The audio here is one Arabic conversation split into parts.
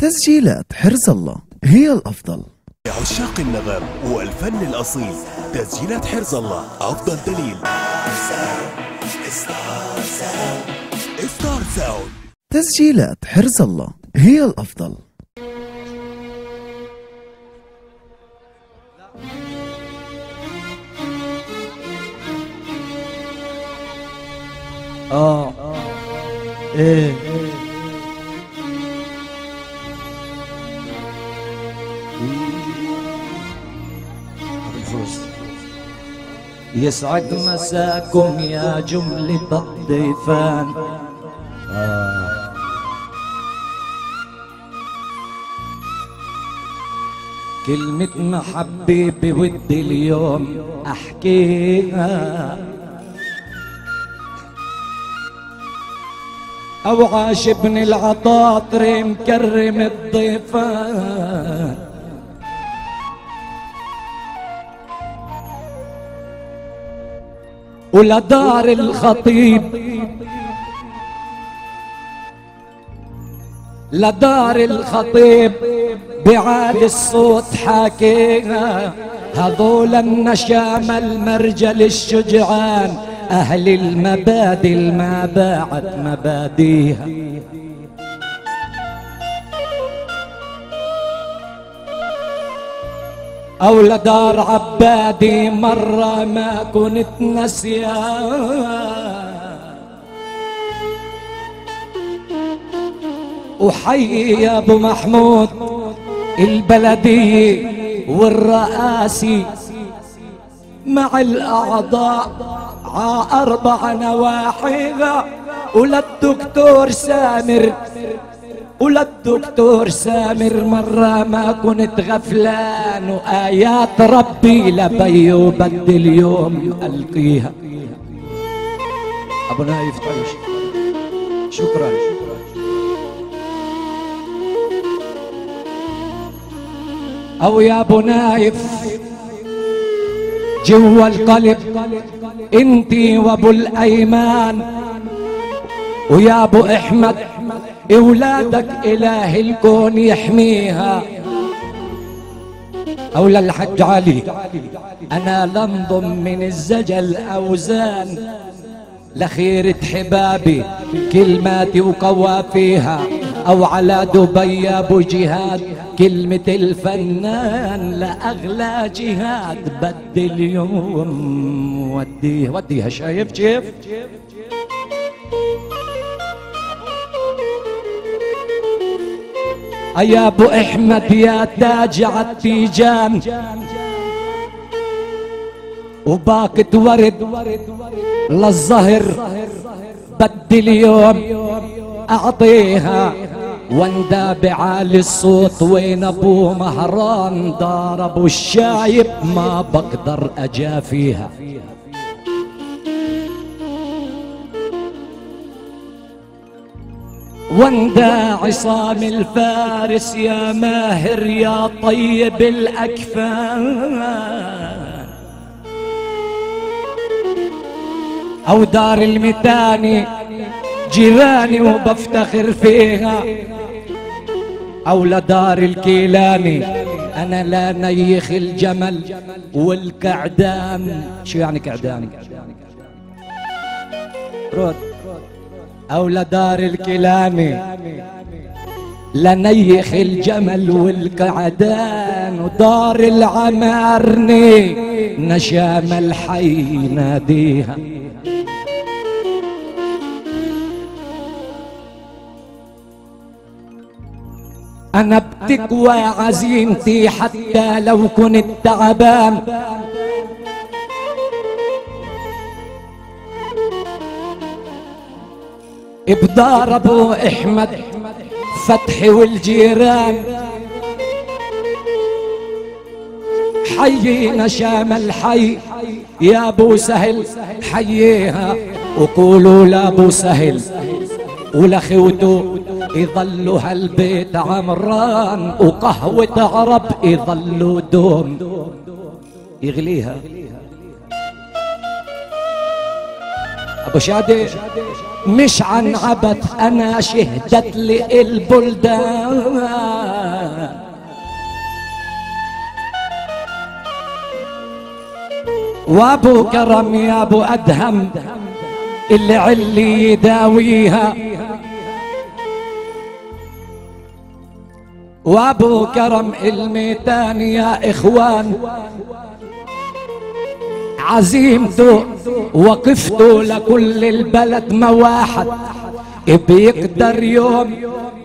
تسجيلات حرز الله هي الأفضل. لعشاق النغم والفن الأصيل تسجيلات حرز الله أفضل دليل. Star Sound تسجيلات حرز الله هي الأفضل. آه. إيه. يسعد مساكم يا جملة الضيفان آه. كلمة محبة بودي اليوم أحكيها. أو عاش ابن العطاطر مكرم الضيفان. ولدار الخطيب. لدار الخطيب بعالي الصوت حاكيها هذول النشامة المرجل الشجعان أهل المبادئ ما باعت مباديها. أو لدار عبادي مرة ما كنت نسيان وحي يا أبو محمود البلدية والرئاسي مع الأعضاء ع أربع نواحيها وللدكتور سامر وللدكتور سامر مرة ما كنت غفلان وآيات ربي لبي بدي اليوم ألقيها. أبو نايف طيش شكرا. أو يا أبو نايف جوا القلب انتي وأبو الأيمان ويا أبو أحمد أولادك إله الكون يحميها. أو للحج علي أنا لنضم من الزجل أوزان. لخيرة حبابي كلماتي وقوافيها. أو على دبي أبو جهاد كلمة الفنان لأغلى جهاد. بدي اليوم وديها وديها شايف كيف يا أبو أحمد يا تاج عالتيجان وباكت ورد للظهر بدي اليوم أعطيها. واندا بعالي الصوت وين أبو مهران؟ دار أبو الشايب ما بقدر أجافيها. واندا عصام الفارس يا ماهر يا طيب الأكفان. أو دار المتاني جيراني وبفتخر فيها. أو لدار الكيلاني أنا لا نيخ الجمل والكعدان. شو يعني كعدان؟ رد. أو لدار الكيلاني لنيخ الجمل والكعدان ودار العمارني نشام الحي ناديها. أنا بتقوى عزيمتي حتى لو كنت تعبان. بدار أبو أحمد فتحي والجيران. حيينا شام الحي يا أبو سهل حييها وقولوا لأبو سهل. ولخوته يظلوا هالبيت عمران وقهوة عرب يظلوا دوم. يغليها. أبو شادي مش عن عبث أنا شهدت لي البلدان وأبو كرم يا أبو أدهم اللي علي يداويها. وأبو كرم الميتان يا إخوان. عزيمته وقفته لكل البلد ما واحد بيقدر يوم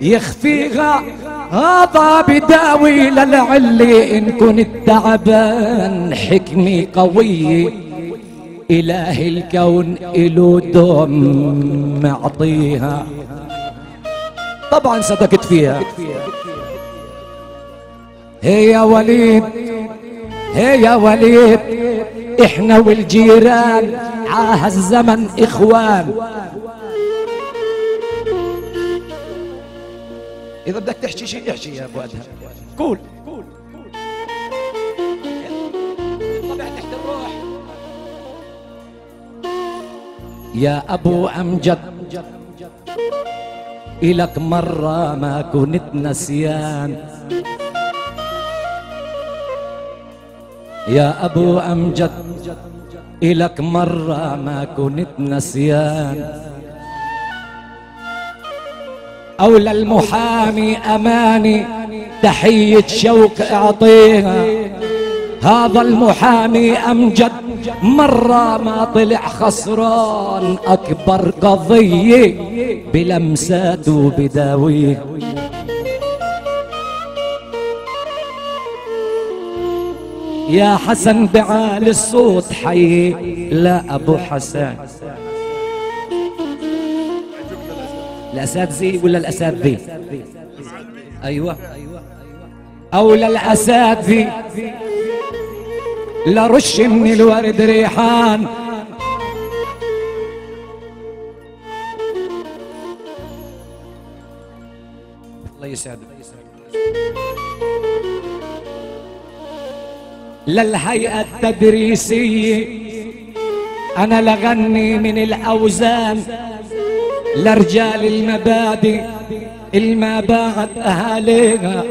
يخفيها هذا بداوي للعلي إن كنت تعبان. حكمي قوية اله الكون إله دوم معطيها. طبعا صدقت فيها. هي وليد هي يا وليد إحنا والجيران عاه الزمن إخوان. إذا بدك تحكي شيء احكي يا أبو أدهم. قول. الروح يا أبو أمجد إلك مرة ما كنت نسيان. يا أبو أمجد إلك مرة ما كنت نسيان. أولى المحامي أماني تحية شوق أعطيها. هذا المحامي أمجد مرة ما طلع خسران. أكبر قضية بلمساته بداويه. يا حسن بعالي الصوت حي لا أبو حسن. الأساتذة ولا الأساتذة أيوة. أو للأساتذة لرش من الورد ريحان. الله يسعدك. للهيئة التدريسية أنا لغني من الأوزان لرجال المبادئ الما بعد أهاليها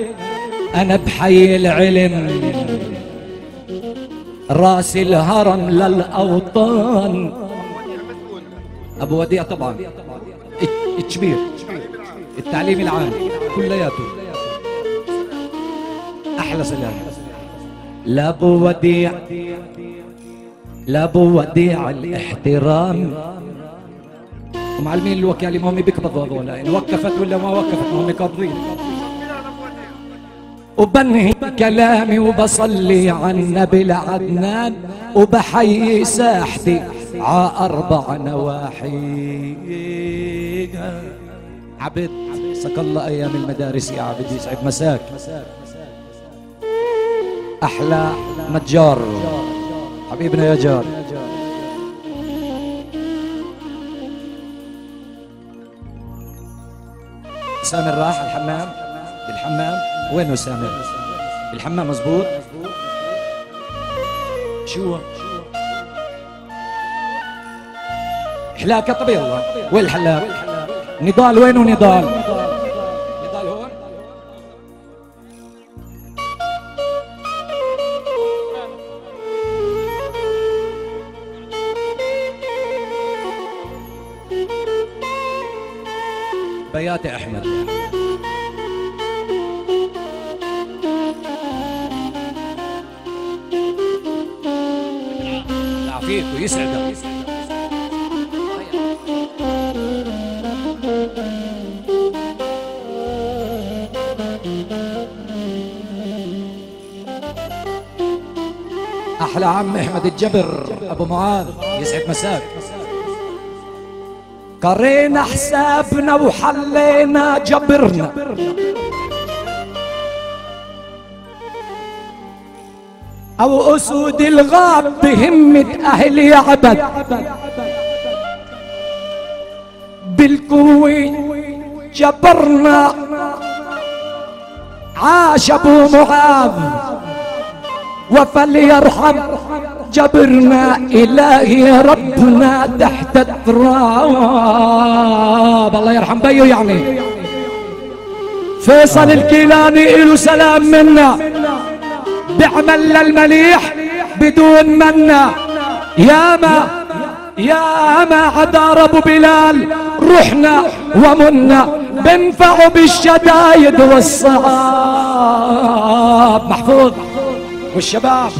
أنا بحي العلم. راس الهرم للأوطان. أبو وديع طبعا. الكبير التعليم العام كلياته. أحلى سلام لابو وديع لابو وديع الاحترام. ومعلمين الوكالة ما هم بيقبضوا هذول إن وقفت ولا ما وقفت ما هم قابضين وبنهي كلامي وبصلي على النبي العدنان وبحيي ساحتي ع أربع نواحي. عبد سك الله أيام المدارس يا عبد يسعد مساك. أحلى نجار حبيبنا يا جار. سامر راح الحمام. بالحمام. وينه سامر بالحمام مزبوط. شو حلاكة طب يلا وين الحلاق نضال وينه نضال نضال؟ يعافيك ويسعدك أحلى عم أحمد الجبر أبو معاذ يسعد مساك. قرينا حسابنا وحلينا جبرنا. أو أسود الغاب بهمة أهل يعبد. بالقوة جبرنا عاش أبو معاذ وفليرحم جبرنا إلهي ربنا تحت التراب. الله يرحم بيو يعني. فيصل الكيلاني إله سلام منا. بعمل للمليح بدون منا يا ما يا ما عدار ابو بلال رحنا ومنا بنفع بالشدايد والصعاب. محفوظ. والشباب.